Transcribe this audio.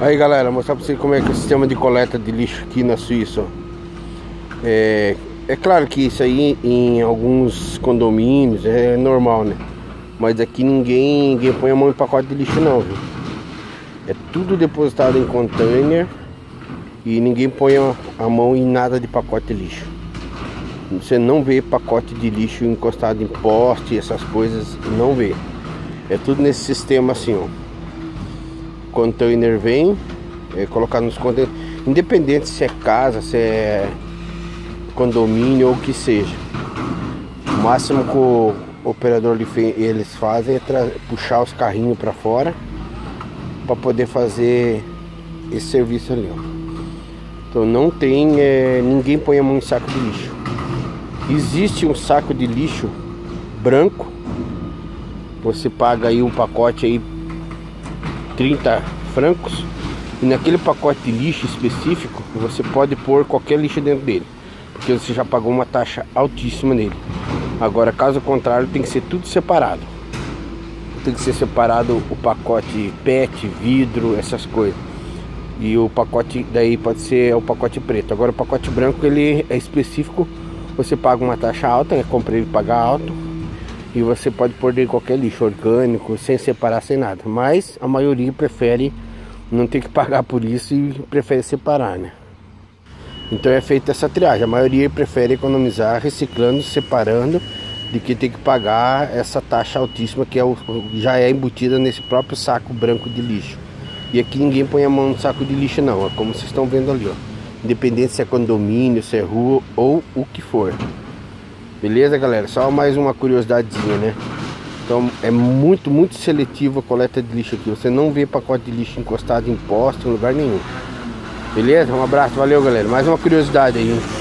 Aí galera, mostrar pra vocês como é que é o sistema de coleta de lixo aqui na Suíça. É, é claro que isso aí em alguns condomínios é normal, né? Mas aqui ninguém, ninguém põe a mão em pacote de lixo não, viu? É tudo depositado em container e ninguém põe a mão em nada de pacote de lixo. Você não vê pacote de lixo encostado em poste, essas coisas, não vê. É tudo nesse sistema assim, ó. Container vem, é colocado nos containers, independente se é casa, se é condomínio ou o que seja. O máximo que o operador eles fazem é puxar os carrinhos para fora para poder fazer esse serviço ali, ó. Então não tem, é, ninguém põe a mão em saco de lixo. Existe um saco de lixo branco. Você paga aí um pacote aí 30 francos. E naquele pacote lixo específico, você pode pôr qualquer lixo dentro dele. Porque você já pagou uma taxa altíssima nele. Agora, caso contrário, tem que ser tudo separado. Tem que ser separado o pacote PET, vidro, essas coisas. E o pacote daí pode ser o pacote preto. Agora o pacote branco ele é específico você paga uma taxa alta, é comprar e pagar alto. E você pode pôr de qualquer lixo orgânico, sem separar, sem nada. Mas a maioria prefere não ter que pagar por isso e prefere separar, né? Então é feita essa triagem. A maioria prefere economizar reciclando, separando, de que ter que pagar essa taxa altíssima que é o, já é embutida nesse próprio saco branco de lixo. E aqui ninguém põe a mão no saco de lixo não, é como vocês estão vendo ali, ó independente se é condomínio, se é rua ou o que for. Beleza, galera? Só mais uma curiosidadezinha, né? Então é muito, muito seletivo a coleta de lixo aqui. Você não vê pacote de lixo encostado em poste em lugar nenhum. Beleza? Um abraço, valeu, galera. Mais uma curiosidade aí, hein?